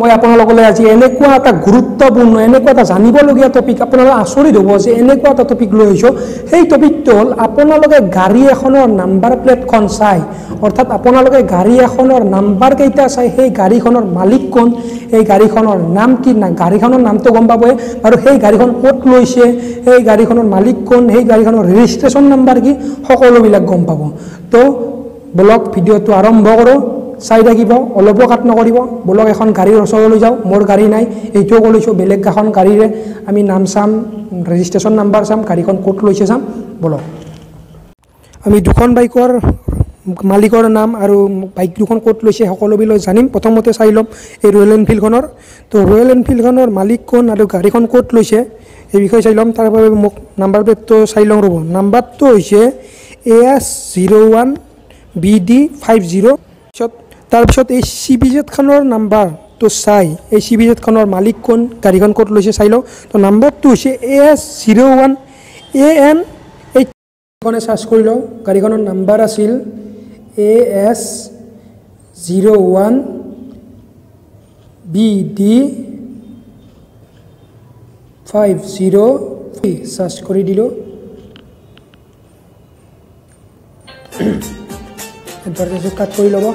মই আপোনালোকলৈ আজি এনেকুৱা এটা গুৰুত্বপূৰ্ণ এনেকুৱা এটা জানিবলগীয়া টপিক আপোনালোকে আচৰিত হ'ব যে এনেকুৱা এটা টপিক লৈ আহিছোঁ। সেই টপিকটো হ'ল আপোনালোকে গাড়ী এখনৰ নাম্বাৰ প্লেটখন চাই। অৰ্থাৎ আপোনালোকে গাড়ী এখনৰ নাম্বাৰ কেইটা চাই সেই গাড়ীখনৰ মালিক কোন? সেই গাড়ীখনৰ নাম কি? না গাড়ীখনৰ নামটো গম পাবই আৰু সেই গাড়ীখন ক'ত লৈছে? সেই গাড়ীখনৰ মালিক কোন? সেই গাড়ীখনৰ ৰেজিষ্ট্ৰেশ্যন নাম্বাৰ কি? সকলোবিলাক গম পাব। তো বলক ভিডিঅ'টো আৰম্ভ কৰোঁ। চাই থাকিব অলপো কাট নকৰিব বলক এখন গাড়ীৰ ওচৰলৈ যাওঁ মোৰ গাড়ী নাই এইটোও কৈছোঁ বেলেগ এখন গাড়ীৰে আমি নাম চাম ৰেজিষ্ট্ৰেশ্যন নাম্বাৰ চাম গাড়ীখন ক'ত লৈছে চাম বলক। আমি দুখন বাইকৰ মালিকৰ নাম আৰু বাইক দুখন ক'ত লৈছে সকলোবিলাক জানিম প্ৰথমতে চাই ল'ম এই ৰয়েল এনফিল্ডখনৰ তো ৰয়েল এনফিল্ডখনৰ মালিক কোন আৰু গাড়ীখন ক'ত লৈছে এই বিষয়ে চাই ল'ম তাৰ বাবে মোক নাম্বাৰ প্লেটটো চাই লওঁ ৰ'ব। নাম্বাৰটো হৈছে A S zero' one B D five zero' পিছত তাৰপিছত এই চি বি জেডখনৰ নাম্বাৰটো চাই। এই চি বি জেডখনৰ মালিক কোন? গাড়ীখন ক'ত লৈছে চাই লওঁ তো নাম্বাৰটো হৈছে A S zero' one. A N eight search কৰি লওঁ গাড়ীখনৰ নাম্বাৰ আছিল A S zero' one. B D five zero' search কৰি দিলোঁ। এডভাৰটাইজটো কাট কৰি ল'ব।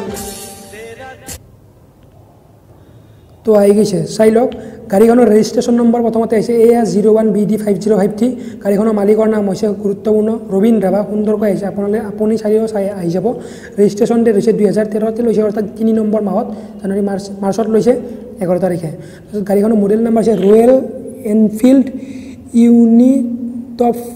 তো আহি গৈছে। চাই লওক গাড়ীখনৰ ৰেজিষ্ট্ৰেশ্যন নম্বৰ প্ৰথমতে আহিছে A S zero' one B D five zero' five three গাড়ীখনৰ মালিকৰ নাম হৈছে গুৰুত্বপূৰ্ণ ৰবীন ৰাভা সুন্দৰকৈ আহিছে। আপোনালোকে আপুনি চাৰিও চাই আহি যাব। ৰেজিষ্ট্ৰেশ্যন ডেট হৈছে দুহেজাৰ তেৰতে লৈছে অৰ্থাৎ তিনি নম্বৰ মাহত জানুৱাৰী মাৰ্চ মাৰ্চত লৈছে এঘাৰ তাৰিখে। তাৰপিছত গাড়ীখনৰ মডেল নাম্বাৰ হৈছে ৰয়েল এনফিল্ড ইউনিটফলি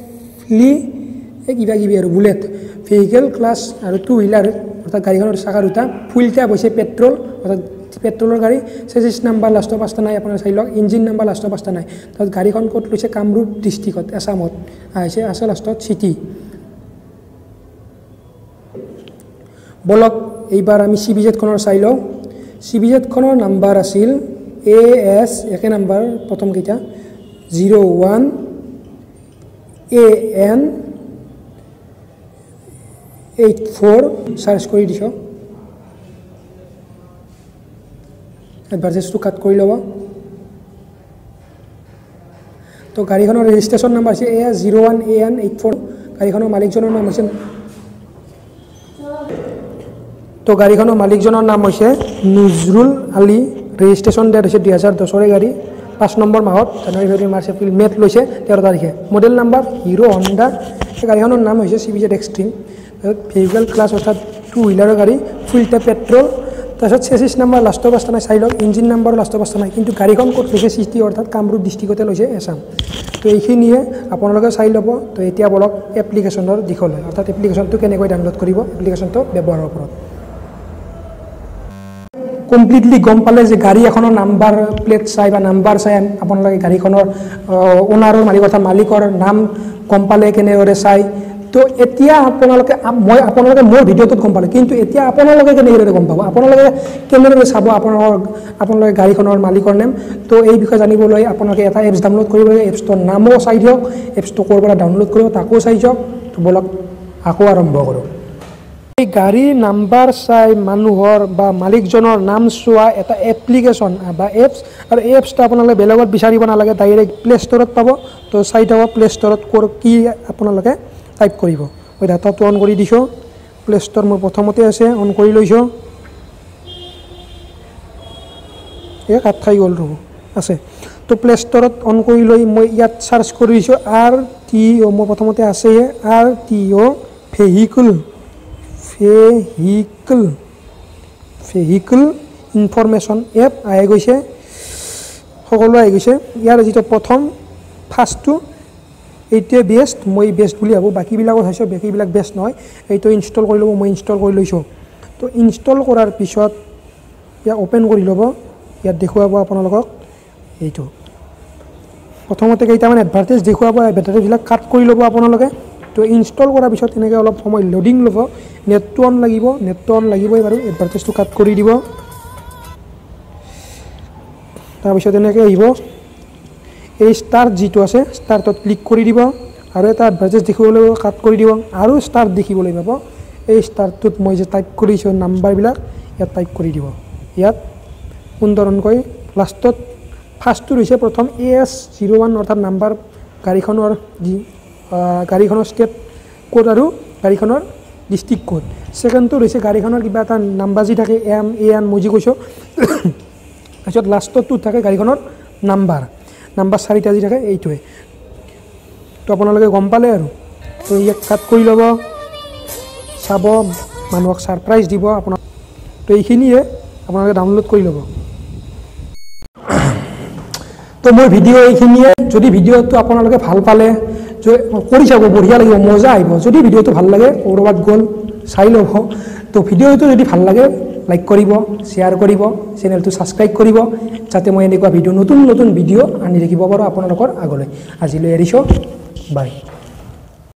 এই কিবা কিবি আৰু বুলেট ভেহিকেল ক্লাছ আৰু টু হুইলাৰ অৰ্থাৎ গাড়ীখনৰ চাকা দুটা ফুল টেপ হৈছে পেট্ৰল অৰ্থাৎ পেট্ৰলৰ গাড়ী চেচিছ নাম্বাৰ লাষ্টৰ পাঁচটা নাই আপোনাৰ চাই লওক ইঞ্জিন নাম্বাৰ লাষ্টৰ পাঁচটা নাই। তাৰপিছত গাড়ীখন ক'ত লৈছে? কামৰূপ ডিষ্ট্ৰিক্টত এছামত আহিছে আছে লাষ্টত চিটি বলক এইবাৰ আমি চি বি জেডখনৰ চাই লওঁ। চি বি জেডখনৰ নাম্বাৰ আছিল এ এছ একে number প্ৰথমকেইটা zero' one A N eight four search কৰি দিছোঁ এডভাৰটাইজটো কাট কৰি ল'ব। তো গাড়ীখনৰ ৰেজিষ্ট্ৰেশ্যন নাম্বাৰ হৈছে A zero' one A N eight four. গাড়ীখনৰ মালিকজনৰ নাম হৈছে তো গাড়ীখনৰ মালিকজনৰ নাম হৈছে নজৰুল আলী। ৰেজিষ্ট্ৰেশ্যন ডেট হৈছে দুহেজাৰ দহৰে গাড়ী। পাঁচ নম্বৰ মাহত জানুৱাৰী ফেব্ৰুৱাৰী মাৰ্চ এপ্ৰিল মে'ত লৈছে তেৰ তাৰিখে। Model number Hero' Honda. এই গাড়ীখনৰ নাম হৈছে C B Z Xtreme. Vehicle class অৰ্থাৎ টু হুইলাৰৰ গাড়ী। Fuel type petrol. তাৰপিছত চেচিছ নাম্বাৰ লাষ্টৰ পাঁচটা নাই চাই লওক ইঞ্জিন নাম্বাৰো লাষ্টৰ পাঁচটা নাই কিন্তু গাড়ীখন ক'ত লৈছে চিটি অৰ্থাৎ কামৰূপ ডিষ্ট্ৰিক্টতে লৈছে এছাম। তো এইখিনিয়ে আপোনালোকে চাই ল'ব তো এতিয়া বলক এপ্লিকেশ্যনৰ দিশলৈ অৰ্থাৎ এপ্লিকেশ্যনটো কেনেকৈ ডাউনলোড কৰিব এপ্লিকেশ্যনটো ব্যৱহাৰৰ ওপৰত। কমপ্লিটলি গম পালে যে গাড়ী এখনৰ নাম্বাৰ প্লেট চাই বা নাম্বাৰ চাই আপোনালোকে গাড়ীখনৰ অ'নাৰৰ মালিক অৰ্থাৎ মালিকৰ নাম গম পালে কেনেদৰে চাই তো এতিয়া আপোনালোকে মই আপোনালোকে মোৰ ভিডিঅ'টোত গম পালে। কিন্তু এতিয়া আপোনালোকে কেনেদৰে গম পাব? আপোনালোকে কেনেদৰে চাব আপোনালোকৰ আপোনালোকে গাড়ীখনৰ মালিকৰ নাম? তো এই বিষয়ে জানিবলৈ আপোনালোকে এটা এপছ ডাউনলোড কৰিব লাগে। এপছটোৰ নামো চাই দিয়ক। এপছটো ক'ৰ পৰা ডাউনলোড কৰিব তাকো চাই দিয়ক। তো বলক আকৌ আৰম্ভ কৰোঁ। এই গাড়ীৰ নাম্বাৰ চাই মানুহৰ বা মালিকজনৰ নাম চোৱা এটা এপ্লিকেশ্যন বা এপছ আৰু এই এপছটো আপোনালোকে বেলেগত বিচাৰিব নালাগে। ডাইৰেক্ট প্লে' ষ্ট'ৰত পাব। তো চাই থাকক প্লে' ষ্ট'ৰত ক'ৰ কি আপোনালোকে টাইপ কৰিব। মই ডাটাটো অন কৰি দিছোঁ। প্লে' ষ্ট'ৰ মোৰ প্ৰথমতে আছে অন কৰি লৈছোঁ। এই কাট খাই গ'ল ৰ'ব আছে। তো প্লে' ষ্ট'ৰত অন কৰি লৈ মই ইয়াত চাৰ্চ কৰি দিছোঁ আৰ টি অ' মোৰ প্ৰথমতে আছে R T O' vehicle vehicle vehicle information app আহি গৈছে। সকলো আহি গৈছে। ইয়াৰ যিটো প্ৰথম ফাৰ্ষ্টটো এইটোৱে বেষ্ট মই বেষ্ট বুলি ভাবোঁ। বাকীবিলাকো চাইছোঁ বাকীবিলাক বেষ্ট নহয়। এইটো ইনষ্টল কৰি ল'ব মই ইনষ্টল কৰি লৈছোঁ। তো ইনষ্টল কৰাৰ পিছত ইয়াক অ'পেন কৰি ল'ব। ইয়াত দেখুৱাব আপোনালোকক এইটো। প্ৰথমতে কেইটামান এডভাৰ্টাইজ দেখুৱাব এডভাৰ্টাইজবিলাক কাট কৰি ল'ব আপোনালোকে। তো ইনষ্টল কৰাৰ পিছত এনেকৈ অলপ সময় লোডিং ল'ব। নেটটো অন লাগিব নেটটো অন লাগিবই বাৰু। এডভাৰ্টাইজটো কাট কৰি দিব। তাৰপিছত এনেকৈ আহিব। এই ষ্টাৰ্ট যিটো আছে ষ্টাৰ্টত ক্লিক কৰি দিব আৰু এটা এডভাৰ্টাইজ দেখিবলৈ কাট কৰি দিব আৰু ষ্টাৰ্ট দেখিবলৈ পাব। এই ষ্টাৰ্টটোত মই যে টাইপ কৰিছোঁ নাম্বাৰবিলাক ইয়াত টাইপ কৰি দিব। ইয়াত সুন্দৰকৈ লাষ্টত ফাৰ্ষ্টটো হৈছে প্ৰথম এ এছ জিৰ' ওৱান অৰ্থাৎ নাম্বাৰ গাড়ীখনৰ যি গাড়ীখনৰ ষ্টেট ক'ড আৰু গাড়ীখনৰ ডিষ্ট্ৰিক্ট ক'ড ছেকেণ্ডটো হৈছে গাড়ীখনৰ কিবা এটা নাম্বাৰ যি থাকে এম এ এন মই যি কৈছোঁ। তাৰপিছত লাষ্টতটো থাকে গাড়ীখনৰ নাম্বাৰ নাম্বাৰ চাৰিটা যি থাকে এইটোৱে। তো আপোনালোকে গম পালে আৰু। তো ইয়াক কাট কৰি ল'ব চাব মানুহক ছাৰপ্ৰাইজ দিব আপোনাক তো এইখিনিয়ে আপোনালোকে ডাউনলোড কৰি ল'ব। তো মোৰ ভিডিঅ' এইখিনিয়ে। যদি ভিডিঅ'টো আপোনালোকে ভাল পালে কৰি চাব বঢ়িয়া লাগিব মজা আহিব। যদি ভিডিঅ'টো ভাল লাগে ক'ৰবাত গ'ল চাই ল'ব। তো ভিডিঅ'টো যদি ভাল লাগে লাইক কৰিব শ্বেয়াৰ কৰিব চেনেলটো ছাবস্ক্ৰাইব কৰিব যাতে মই এনেকুৱা ভিডিঅ' নতুন নতুন ভিডিঅ' আনি থাকিব পাৰোঁ আপোনালোকৰ আগলৈ আজিলৈ এৰিছোঁ বাই